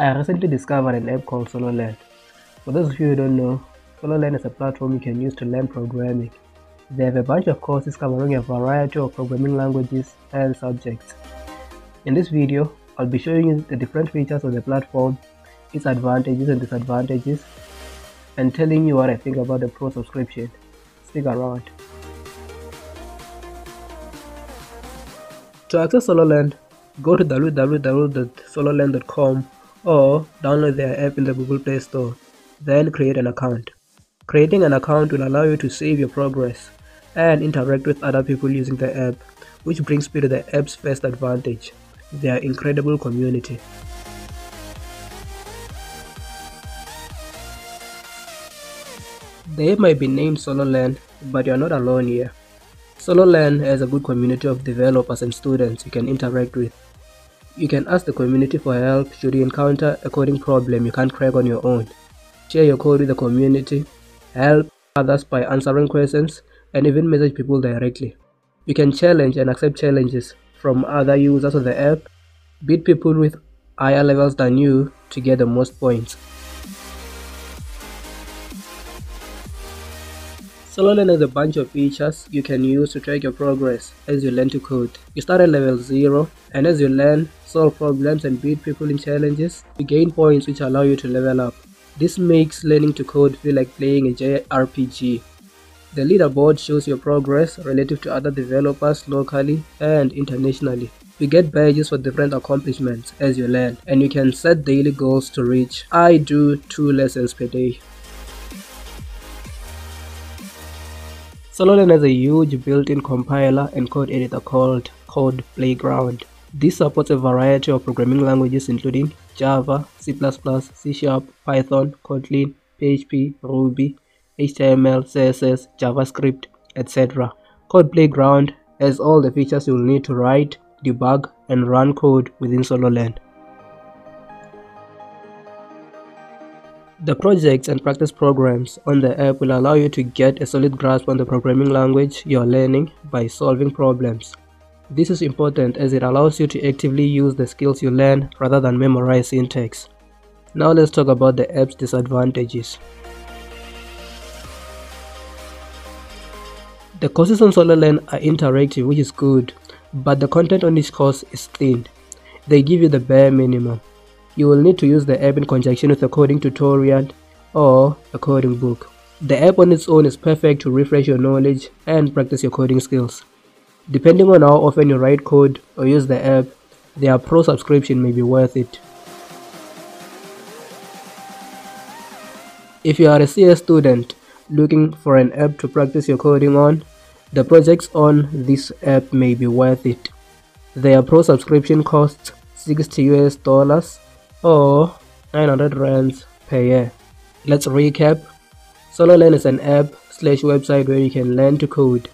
I recently discovered an app called SoloLearn. For those of you who don't know, SoloLearn is a platform you can use to learn programming. They have a bunch of courses covering a variety of programming languages and subjects. In this video, I'll be showing you the different features of the platform, its advantages and disadvantages, and telling you what I think about the pro subscription. Stick around. To access SoloLearn, go to www.sololearn.com or download their app in the Google Play Store. Then create an account. Creating an account will allow you to save your progress and interact with other people using the app, which brings me to the app's first advantage, their incredible community. The app might be named SoloLearn, but you're not alone here. SoloLearn has a good community of developers and students you can interact with. You can ask the community for help should you encounter a coding problem you can't crack on your own. Share your code with the community, help others by answering questions, and even message people directly. You can challenge and accept challenges from other users of the app, beat people with higher levels than you to get the most points. SoloLearn has a bunch of features you can use to track your progress as you learn to code. You start at level 0 and as you learn, solve problems and beat people in challenges, you gain points which allow you to level up. This makes learning to code feel like playing a JRPG. The leaderboard shows your progress relative to other developers locally and internationally. You get badges for different accomplishments as you learn and you can set daily goals to reach. I do 2 lessons per day. SoloLearn has a huge built-in compiler and code editor called Code Playground. This supports a variety of programming languages including Java, C++, C Sharp, Python, Kotlin, PHP, Ruby, HTML, CSS, JavaScript, etc. Code Playground has all the features you'll need to write, debug, and run code within SoloLearn. The projects and practice programs on the app will allow you to get a solid grasp on the programming language you are learning by solving problems. This is important as it allows you to actively use the skills you learn rather than memorize syntax. Now let's talk about the app's disadvantages. The courses on SoloLearn are interactive which is good, but the content on each course is thin. They give you the bare minimum you will need to use the app in conjunction with a coding tutorial or a coding book. The app on its own is perfect to refresh your knowledge and practice your coding skills. Depending on how often you write code or use the app, their pro subscription may be worth it. If you are a CS student looking for an app to practice your coding on, the projects on this app may be worth it. Their pro subscription costs 60 US dollars or 900 rands per year. Let's recap. SoloLearn is an app slash website where you can learn to code.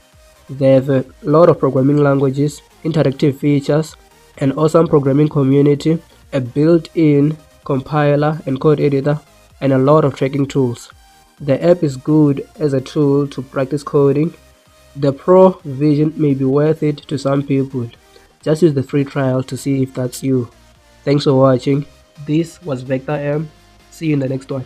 They have a lot of programming languages, interactive features, an awesome programming community, a built-in compiler and code editor, and a lot of tracking tools. The app is good as a tool to practice coding. The pro version may be worth it to some people. Just use the free trial to see if that's you. Thanks for watching. This was Vector M. See you in the next one.